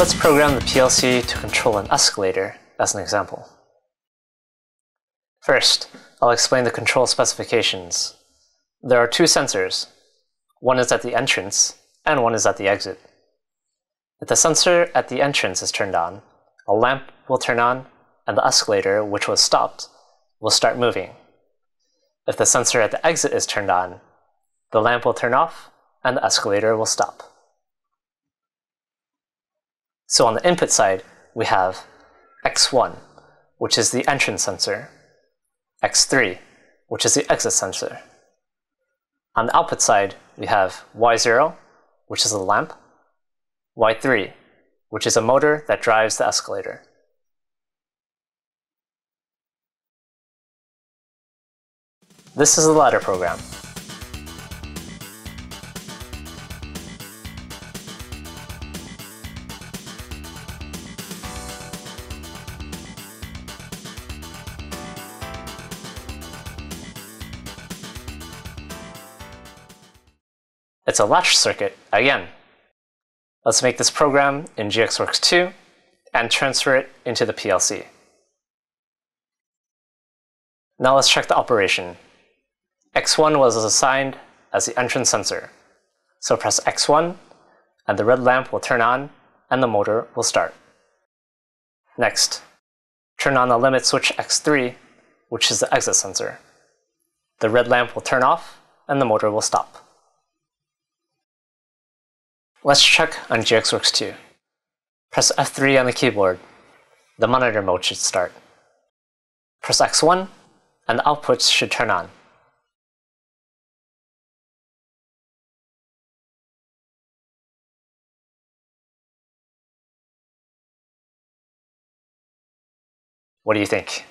Let's program the PLC to control an escalator as an example. First, I'll explain the control specifications. There are two sensors. One is at the entrance, and one is at the exit. If the sensor at the entrance is turned on, a lamp will turn on, and the escalator, which was stopped, will start moving. If the sensor at the exit is turned on, the lamp will turn off, and the escalator will stop. So on the input side, we have X1, which is the entrance sensor, X3, which is the exit sensor. On the output side, we have Y0, which is the lamp, Y3, which is a motor that drives the escalator. This is the ladder program. It's a latch circuit again. Let's make this program in GXWorks 2 and transfer it into the PLC. Now let's check the operation. X1 was assigned as the entrance sensor. So press X1 and the red lamp will turn on and the motor will start. Next, turn on the limit switch X3, which is the exit sensor. The red lamp will turn off and the motor will stop. Let's check on GXWorks 2. Press F3 on the keyboard. The monitor mode should start. Press X1 and the outputs should turn on. What do you think?